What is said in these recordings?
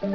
Cause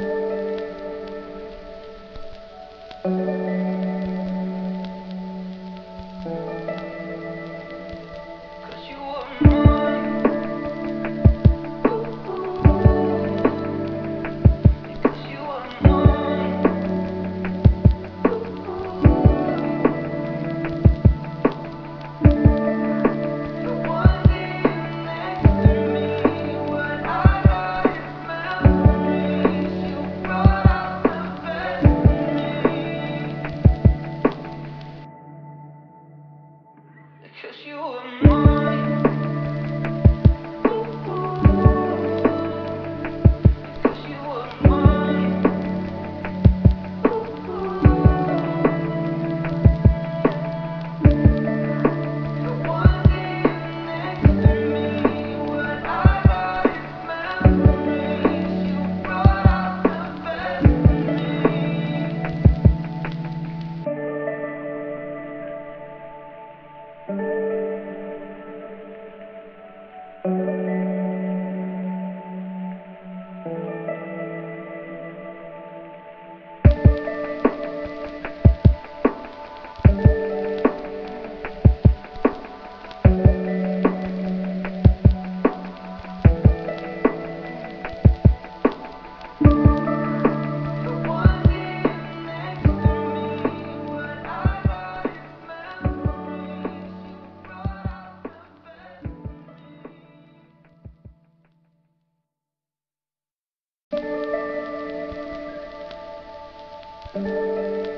Cause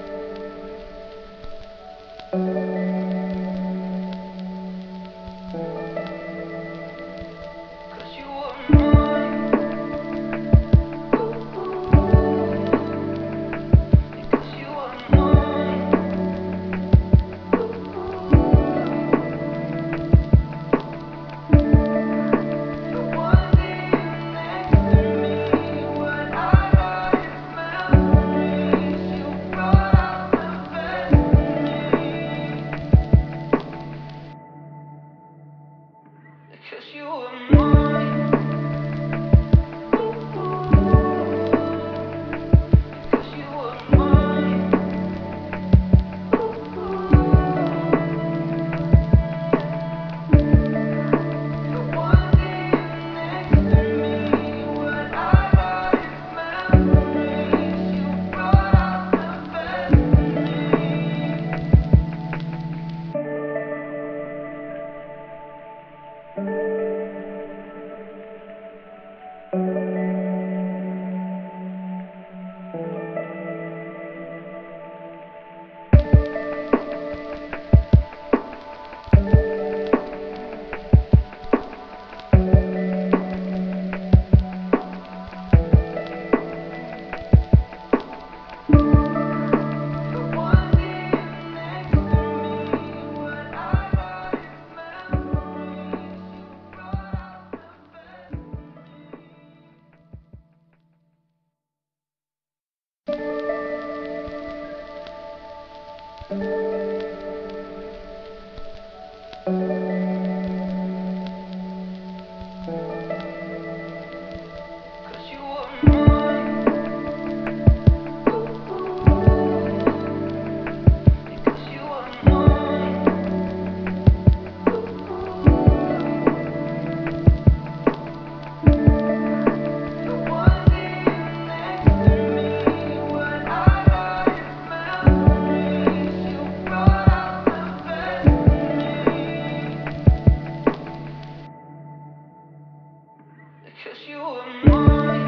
Cause you were mine.